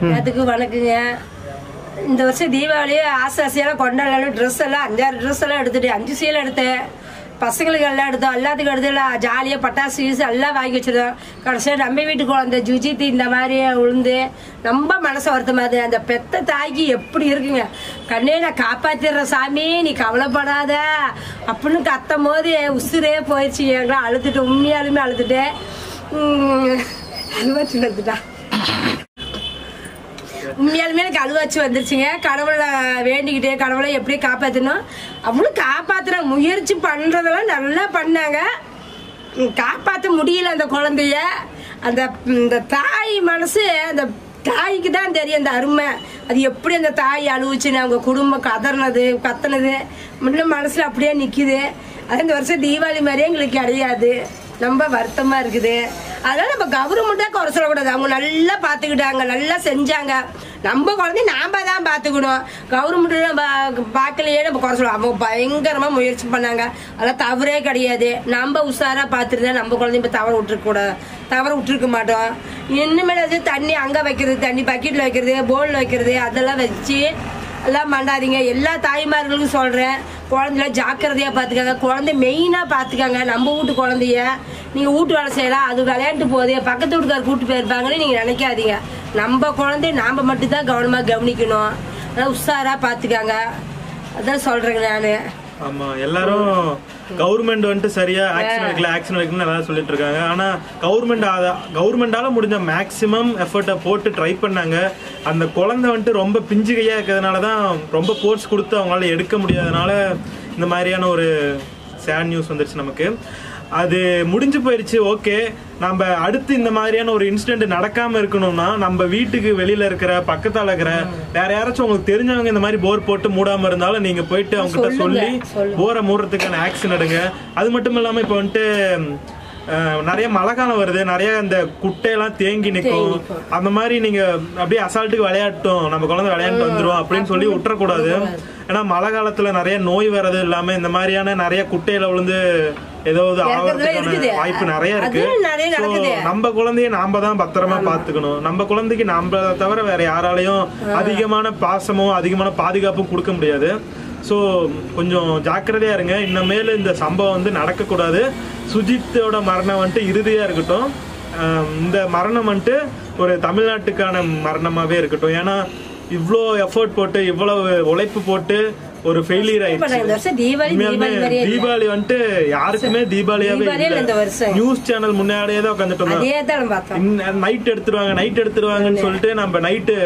அதுக்கு வணக்கங்க. இந்த வருஷம் தீபாவளி ஆசை ஆசையெல்லாம் கொண்டாடலாம் ட்ரெஸ் எல்லாம் அஞ்சாறு ட்ரெஸ் எல்லாம் எடுத்துட்டு அஞ்சு சீலை எடுத்தேன். பசங்களுக்கு எல்லாம் எடுத்தோம். எல்லாத்துக்கும் எடுத்து ஜாலியாக பட்டாசு யூஸ் எல்லாம் வாங்கி வச்சிருந்தோம். கடைசியாக நம்ம வீட்டுக்கு குழந்தை ஜுஜித்து இந்த மாதிரி உளுந்து ரொம்ப மனசு வருத்தமாது அந்த பெத்த தாய்க்கு எப்படி இருக்குங்க? கண்ணே நான் காப்பாத்திடுற சாமி நீ கவலைப்படாத. அப்படின்னு கத்தும் போது உசுரே போயிடுச்சு. எங்களை அழுதுட்டு உண்மையாலுமே அழுதுட்டேன் அழுவாச்சு வந்துட்டா உண்மையாலுமே எனக்கு அழுவாச்சு வந்துருச்சுங்க. கடவுளை வேண்டிக்கிட்டு கடவுளை எப்படி காப்பாற்றணும் அவளும் காப்பாத்துற முயற்சி பண்றதெல்லாம் நல்லா பண்ணாங்க. காப்பாற்ற காப்பாத்த முடியல அந்த குழந்தைய. அந்த இந்த தாய் மனசு அந்த தாய்க்கு தான் தெரியும் அந்த அருமை. அது எப்படி அந்த தாய் அழுவுச்சுன்னு அவங்க குடும்பம் கதறினது கத்தினது. முன்ன மனசுல அப்படியே நிக்குது. அது இந்த வருஷம் தீபாவளி மாதிரியே எங்களுக்கு கிடையாது. ரொம்ப வருத்தமா இருக்குது. அதனால நம்ம கவர்மெண்டா குறை சொல்லக்கூடாது. அவங்க நல்லா பாத்துக்கிட்டாங்க நல்லா செஞ்சாங்க. நம்ம குழந்தை நாம தான் பாத்துக்கணும் கவர்மெண்ட் நம்ம பார்க்கலையே நம்ம குறை சொல்லுவோம் அவங்க பயங்கரமா முயற்சி பண்ணாங்க. அதெல்லாம் தவறே கிடையாது. நம்ம உஷாரா பாத்துருந்தா நம்ம குழந்தைய இப்ப தவற விட்டுருக்க கூடாது. தவற விட்டுருக்க மாட்டோம். இனிமேல் வந்து தண்ணி அங்க வைக்கிறது தண்ணி பக்கெட்ல வைக்கிறது போல்ல வைக்கிறது அதெல்லாம் வச்சு எல்லாம் பண்ணாதீங்க. எல்லா தாய்மார்களுக்கும் சொல்றேன். குழந்தைலாம் ஜாக்கிரதையாக பார்த்துக்காங்க குழந்தை மெயினாக பார்த்துக்காங்க நம்ம வீட்டு குழந்தைய நீங்கள் வீட்டு வேலை செய்யலாம் அது விளையாண்டு போகுது. பக்கத்து வீட்டுக்கார கூப்பிட்டு போயிருப்பாங்கன்னு நீங்கள் நினைக்காதீங்க. நம்ம குழந்தைய நாம் மட்டும் தான் கவனிக்கணும். அதெல்லாம் உஷாராக பார்த்துக்காங்க அதான் சொல்கிறேங்க நான். ஆமா எல்லாரும் கவர்மெண்ட் வந்துட்டு சரியா ஆக்ஷன் எடுக்கல ஆக்ஷன் எடுக்கணும்னு எல்லாரும் சொல்லிட்டு இருக்காங்க. ஆனா கவர்மெண்ட் கவர்மெண்டால முடிஞ்ச மேக்சிமம் எஃபர்ட்டை போட்டு ட்ரை பண்ணாங்க. அந்த குழந்தை வந்துட்டு ரொம்ப பிஞ்சு கையா இருக்கிறதுனால தான் ரொம்ப கோர்ஸ் கொடுத்து அவங்களால எடுக்க முடியாதனால இந்த மாதிரியான ஒரு சேட் நியூஸ் வந்துருச்சு நமக்கு. அது முடிஞ்சு போயிருச்சு ஓகே. நம்ம அடுத்து இந்த மாதிரியான ஒரு இன்சிடென்ட் நடக்காம இருக்கணும்னா நம்ம வீட்டுக்கு வெளியில இருக்கிற பக்கத்தால இருக்கிற வேற யாராச்சும் உங்களுக்கு தெரிஞ்சவங்க இந்த மாதிரி போர் போட்டு மூடாம இருந்தாலும் நீங்க போயிட்டு அவங்க கிட்ட சொல்லி போரை மூடுறதுக்கான ஆக்ஷன் எடுங்க. அது மட்டும் இல்லாம இப்ப வந்துட்டு நிறைய மழை காலம் வருது. நிறைய அந்த குட்டையெல்லாம் தேங்கி நிக்கும். அந்த மாதிரி நீங்க அப்படியே அசால்ட்டுக்கு விளையாட்டும். நம்ம குழந்தை விளையாண்டு வந்துரும் அப்படின்னு சொல்லி விட்டுறக்கூடாது. ஏன்னா மழை காலத்துல நிறைய நோய் வர்றது இல்லாம இந்த மாதிரியான நிறைய குட்டையில விழுந்து ஏதாவது ஆகிறதுக்கான. வாய்ப்பு நிறைய இருக்கு. நம்ம குழந்தைய நாம தான் பத்திரமா பாத்துக்கணும் நம்ம குழந்தைக்கு நம்ம தவிர வேற யாராலையும் அதிகமான பாசமும் அதிகமான பாதுகாப்பும் கொடுக்க முடியாது. ஸோ கொஞ்சம் ஜாக்கிரதையா இருங்க. இன்னமேல இந்த சம்பவம் வந்து நடக்கக்கூடாது. சுஜித்தோட மரணம் வந்துட்டு இறுதியா இருக்கட்டும். இந்த மரணம் வந்துட்டு ஒரு தமிழ்நாட்டுக்கான மரணமாவே இருக்கட்டும். ஏன்னா இவ்வளோ எஃபோர்ட் போட்டு இவ்வளவு உழைப்பு போட்டு ஒரு ஃபெயிலியர் இந்த ஆயிடுச்சு. வருஷம் தீபாவளி வந்துட்டு யாருக்குமே தீபாவளியாவே இந்த வருஷம். நியூஸ் சேனல் முன்னாடியே தான் உட்காந்துட்டு இருந்தோம் அதே தான் நம்ம பார்த்தோம். நைட் எடுத்துருவாங்க நைட் எடுத்துருவாங்கன்னு சொல்லிட்டு நம்ம நைட்டு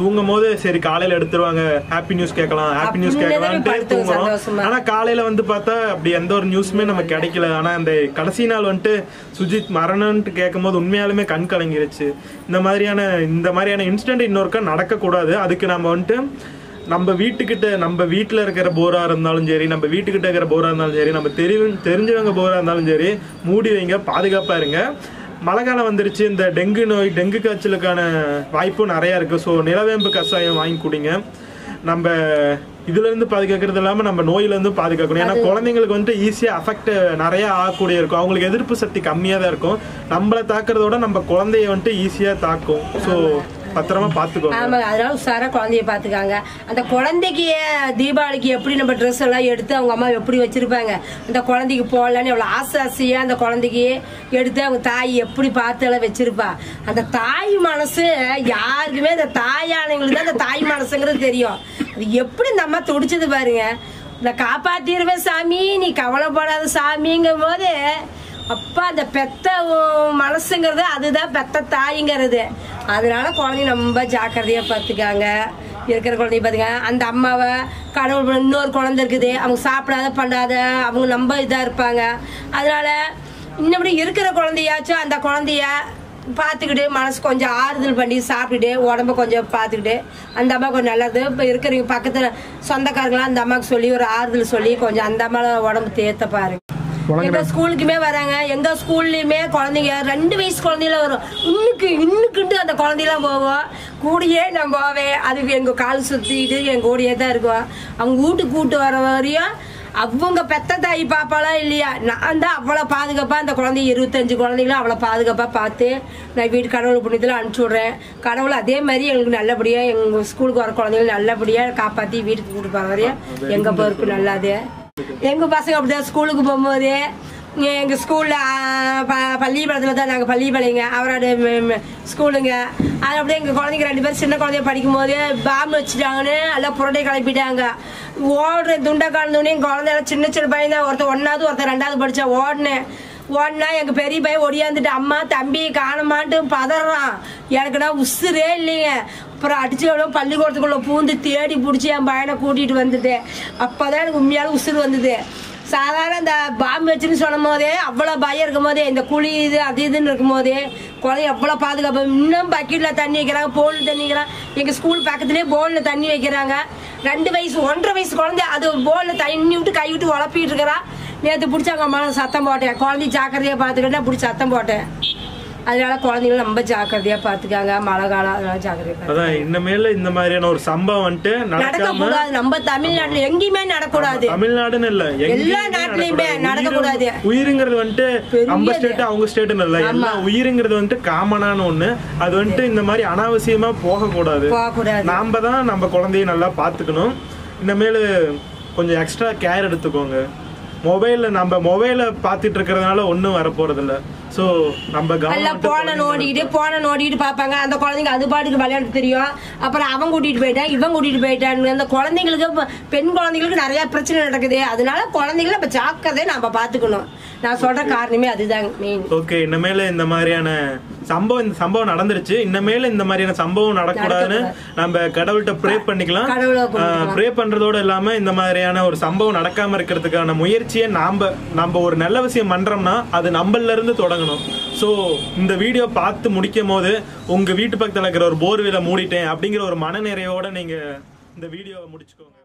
தூங்கும் போது சரி காலையில எடுத்துருவாங்க. ஹாப்பி நியூஸ் கேட்கலாம் ஹாப்பி நியூஸ் படுத்துவோம் தூங்குறோம். ஆனா காலையில வந்து பார்த்தா அப்படி எந்த ஒரு நியூஸுமே நமக்கு கிடைக்கல. ஆனா அந்த கடைசி நாள் வந்துட்டு சுஜித் மரணம்ட்டு கேட்கும் போது உண்மையாலுமே கண் கலங்கிருச்சு. இந்த மாதிரியான இந்த மாதிரியான இன்சிடென்ட் இன்னொருக்கா நடக்க கூடாது அதுக்கு நம்ம வந்துட்டு நம்ம வீட்டுக்கிட்ட நம்ம வீட்டில் இருக்கிற போரா இருந்தாலும் சரி நம்ம வீட்டுக்கிட்ட இருக்கிற போரா இருந்தாலும் சரி நம்ம தெரி தெரிஞ்சவங்க போரா இருந்தாலும் சரி மூடி வைங்க பாதுகாப்பா இருங்க. மழை காலம் வந்துருச்சு இந்த டெங்கு நோய் டெங்கு காய்ச்சலுக்கான வாய்ப்பும் நிறைய இருக்கு. ஸோ நிலவேம்பு கஷாயம் வாங்கி குடிங்க. நம்ம இதுல இருந்து பாதுகாக்கிறது இல்லாம நம்ம நோயில இருந்து பாதுகாக்கணும். ஏன்னா குழந்தைங்களுக்கு வந்துட்டு ஈஸியா அஃபெக்ட் நிறைய ஆகக்கூடிய இருக்கும். அவங்களுக்கு எதிர்ப்பு சக்தி கம்மியா தான் இருக்கும். நம்மள தாக்குறத விட நம்ம குழந்தைய வந்துட்டு ஈஸியா தாக்கும். ஸோ பத்திரமா பாத்துக்கோங்க. ஆமா அதனால உஷாரா குழந்தைய பாத்துக்காங்க. அந்த குழந்தைக்கு தீபாவளிக்கு எப்படி நம்ம ட்ரெஸ் எல்லாம் எடுத்து அவங்க அம்மா எப்படி வச்சிருப்பாங்க? அந்த குழந்தைக்கு போடலான்னு எவ்வளவு ஆசை ஆசையா அந்த குழந்தைக்கு எடுத்து அவங்க தாய் எப்படி பார்த்து எல்லாம் வச்சிருப்பா? அந்த தாய் மனசு யாருக்குமே அந்த தாயானவங்களுக்கு தான் அந்த தாய் மனசுங்கிறது தெரியும். அது எப்படி இந்த அம்மா துடிச்சது பாருங்க. நான் காப்பாத்திருவேன் சாமி நீ கவலைப்படாத சாமிங்கும் போது அப்பா அந்த பெத்த மனசுங்கிறது அதுதான் பெத்த தாய்ங்கிறது. அதனால குழந்தைய ரொம்ப ஜாக்கிரதையா பார்த்துக்காங்க. இருக்கிற குழந்தைய பாத்துங்க அந்த அம்மாவை கடவுள் இன்னொரு குழந்தை இருக்குது. அவங்க சாப்பிடாத பண்ணாத அவங்க ரொம்ப இதா இருப்பாங்க. அதனால இன்னபடி இருக்கிற குழந்தையாச்சும் அந்த குழந்தைய பார்த்துக்கிட்டு மனசு கொஞ்சம் ஆறுதல் பண்ணி சாப்பிட்டுட்டு உடம்ப கொஞ்சம் பார்த்துக்கிட்டு அந்த அம்மா கொஞ்சம் நல்லது. இப்போ இருக்கிறவங்க பக்கத்தில் சொந்தக்காரங்களாம் அந்த அம்மாவுக்கு சொல்லி ஒரு ஆறுதல் சொல்லி கொஞ்சம் அந்த அம்மாவோட உடம்பு தேர்த்த பாருங்க. எங்க ஸ்கூலுக்குமே வராங்க. எங்க ஸ்கூல்லயுமே குழந்தைங்க ரெண்டு வயசு குழந்தையில வரும். இன்னுக்கு இன்னுக்குண்டு அந்த குழந்தையெல்லாம் போவோம் கூடயே நான் போவேன். அது எங்க கால் சுத்திட்டு என் கூடயே தான் இருக்கும் அவங்க வீட்டுக்கு கூட்டு வர வரையும் அவங்க பெத்த தாய் பாப்பாளா இல்லையா? நான் தான் அவ்வளோ பாதுகாப்பாக அந்த குழந்தைய இருபத்தஞ்சு குழந்தைங்களும் அவ்வளோ பாதுகாப்பாக பார்த்து நான் வீட்டு கடவுள் புண்ணியத்தில் அனுப்பிச்சி விட்றேன். கடவுள் அதே மாதிரி எங்களுக்கு நல்லபடியாக எங்கள் ஸ்கூலுக்கு வர குழந்தைங்களை நல்லபடியாக காப்பாற்றி வீட்டுக்கு கூட்டு போகிற வரையும் எங்கள் பொறுப்பு நல்லாது. எங்கள் பசங்க அப்படிதான் ஸ்கூலுக்கு போகும்போது எங்கள் ஸ்கூலில் பள்ளிப்பாளையத்தில் தான் நாங்கள் பள்ளிப்பாளையங்க அவரோட ஸ்கூலுங்க அது அப்படியே எங்கள் குழந்தைங்க ரெண்டு பேரும் சின்ன குழந்தைய படிக்கும் போது பாம்பு வச்சுட்டாங்கன்னு எல்லாம் புரட்டை கிளப்பிட்டாங்க. ஓடுற துண்டை காலந்தோடனே எங்கள் குழந்தையெல்லாம் சின்ன சின்ன பையன் தான் ஒருத்தர் ஒன்றாவது ஒருத்தர் ரெண்டாவது படித்தா ஓடினேன். ஓடினா எங்கள் பெரிய பையன் ஒடியாந்துட்டு அம்மா தம்பி காணமான்ட்டு பதறான். எனக்குன்னா உசுரே இல்லைங்க. அப்புறம் அடிச்சு எவ்வளோ பூந்து தேடி பிடிச்சி என் பையனை கூட்டிகிட்டு வந்துட்டேன் அப்போ தான் எனக்கு உண்மையால உசுறு வந்தது. சாதாரண இந்த பாம்பு வச்சுன்னு சொல்லும் போதே அவ்வளோ பயம் இருக்கும் போதே இந்த குழி இது அது இதுன்னு இருக்கும் போதே குழந்தை எவ்வளோ பாதுகாப்பு இன்னும் பக்கெட்டில் தண்ணி வைக்கிறாங்க போனில் தண்ணி வைக்கிறாங்க. எங்கள் ஸ்கூல் பக்கத்துலேயே போனில் தண்ணி வைக்கிறாங்க. ரெண்டு வயசு ஒன்றரை வயசு குழந்தை அது போனில் தண்ணி விட்டு கை விட்டு உழப்பிட்டு இருக்கிறா. நேற்று பிடிச்சாங்க அம்மா சத்தம் போட்டேன். குழந்தை ஜாக்கிரதையாக பார்த்துக்கிட்டா பிடிச்சி சத்தம் போட்டேன். அதனால குழந்தைங்களும் ரொம்ப ஜாக்கிரதையாக பார்த்துக்காங்க மழை காலம் அதனால ஜாக்கிரதையாக அதான் இனிமேல இந்த மாதிரியான ஒரு சம்பவம் வந்துட்டு நடக்கக்கூடாது நம்ம தமிழ்நாட்டுல எங்கேயுமே நடக்கூடாது. தமிழ்நாடுன்னு இல்ல. எல்லா நாட்டுலயுமே நடக்கக்கூடாது. உயிருங்கிறது வந்துட்டு நம்ம. ஸ்டேட் அவங்க ஸ்டேட்னு இல்ல. எல்லா உயிருங்கிறது வந்துட்டு காமனான ஒண்ணு. அது வந்துட்டு இந்த மாதிரி அனாவசியமா போக கூடாது போகக்கூடாது. நாம தான் நம்ம குழந்தைய நல்லா பாத்துக்கணும். இனிமேல் கொஞ்சம் எக்ஸ்ட்ரா கேர் எடுத்துக்கோங்க. மொபைல்ல நம்ம மொபைல பாத்துட்டு இருக்கிறதுனால ஒண்ணும் வரப்போறது இல்ல சோ நம்ம எல்லாம் போன நோண்டிக்கிட்டு போன நோண்டிட்டு பார்ப்பாங்க. அந்த குழந்தைங்க அது பாட்டுக்கு விளையாட தெரியும். அப்புறம் அவன் கூட்டிட்டு போயிட்டான் இவன் கூட்டிட்டு போயிட்டான். அந்த குழந்தைங்களுக்கு பெண் குழந்தைங்களுக்கு நிறைய பிரச்சனை நடக்குது. அதனால குழந்தைங்களை நம்ம ஜாக்கிரதையை நம்ம பாத்துக்கணும் நான் சொல்ற காரணமே அதுதாங்க மெயின் ஓகே இனிமேல இந்த மாதிரியான சம்பவம் இந்த சம்பவம் நடந்துருச்சு. இனிமேல இந்த மாதிரியான சம்பவம் நடக்கூடாதுன்னு நம்ம கடவுள்கிட்ட ப்ரே பண்ணிக்கலாம். ப்ரே பண்றதோட இல்லாம இந்த மாதிரியான ஒரு சம்பவம் நடக்காம இருக்கிறதுக்கான முயற்சியை நாம நம்ம ஒரு நல்ல விஷயம் பண்றோம்னா அது நம்மள இருந்து தொடங்கணும். சோ இந்த வீடியோ பார்த்து முடிக்கும் போது உங்க வீட்டு பக்கத்துல இருக்கிற ஒரு போர்வெல மூடிட்டேன் அப்படிங்கிற ஒரு மனநிறைவோட நீங்க இந்த வீடியோவை முடிச்சுக்கோங்க.